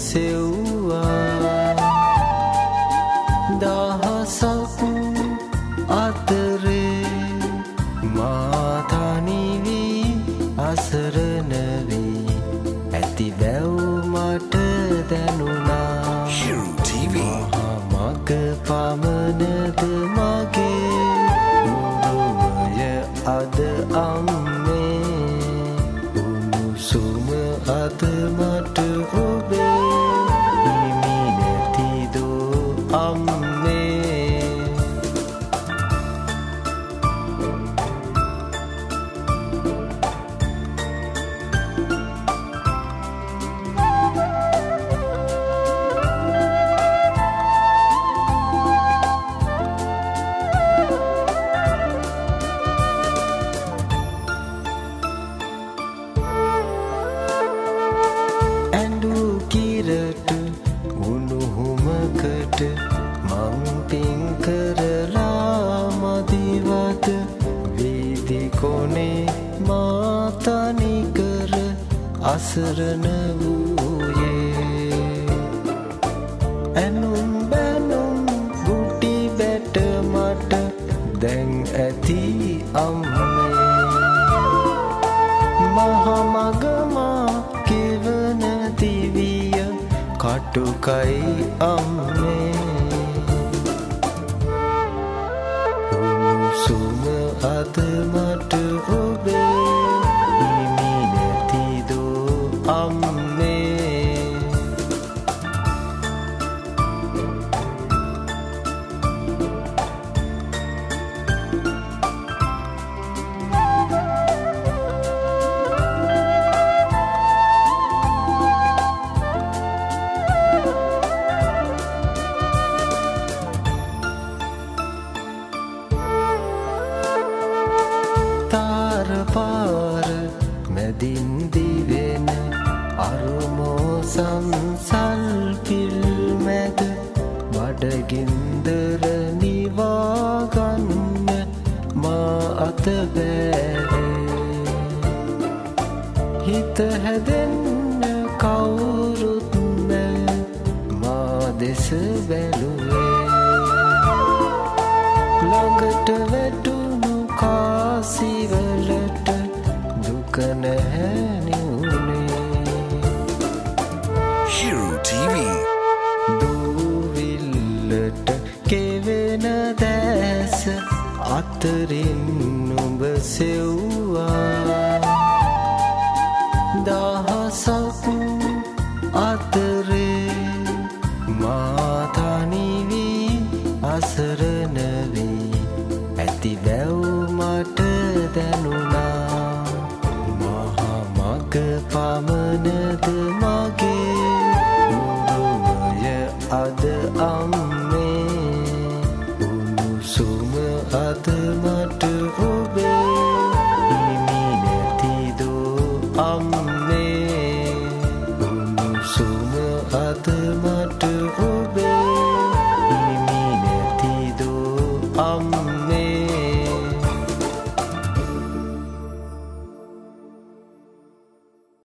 සෙව්වා. දහසක් අතරේ මාතනිවී අසරනවී ඇති බැව් මට දැනුනා. මග පමණද අද මට ඔබේ අසරණ වූයේ. ඇනුම් බැනුම් ගුටි බැට මට දැන් ඇති අම්මේ. මහමගමා කෙවන දිවිය කටුකයි අම්මේ. උණුසුම අද මට ඔබේ හිත හැදෙන්න කවුරුත් නෑ මා දෙස බැලුවේ. ළඟට වැටුණු කාසිවලට දුක නැහැනිවුණේ Hero TV. දූවිල්ලට කෙවෙන දැස අතරින් සෙව්වා. දහසක් අතරේ මාතනිවී අසරනවී ඇති බැව් මට දැනුනා මහමග පමණද මගේ උරුමය අද අම්මේ. උණුසුම අද